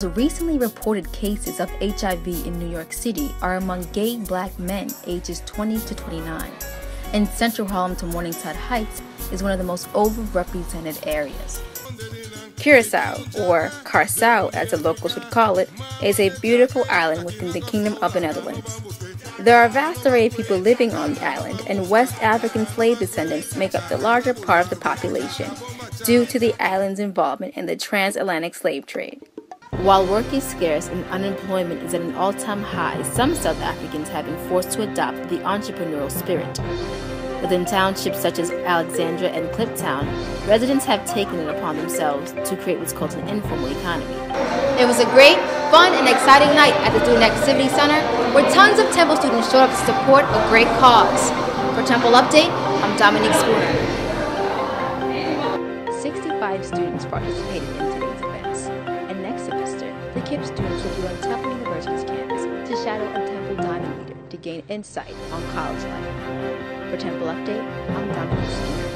The recently reported cases of HIV in New York City are among gay black men ages 20 to 29, and Central Harlem to Morningside Heights is one of the most overrepresented areas. Curacao, or Kòrsou as the locals would call it, is a beautiful island within the Kingdom of the Netherlands. There are a vast array of people living on the island, and West African slave descendants make up the larger part of the population due to the island's involvement in the transatlantic slave trade. While work is scarce and unemployment is at an all time high, some South Africans have been forced to adopt the entrepreneurial spirit. Within townships such as Alexandra and Kliptown, residents have taken it upon themselves to create what's called an informal economy. It was a great, fun, and exciting night at the Student Activity Center where tons of Temple students showed up to support a great cause. For Temple Update, I'm Dominique Spooner. 65 students participated in today's events, and next semester, students be on Temple University's campus to shadow a Temple Diamond Leader to gain insight on college life. For Temple Update, I'm Spooner.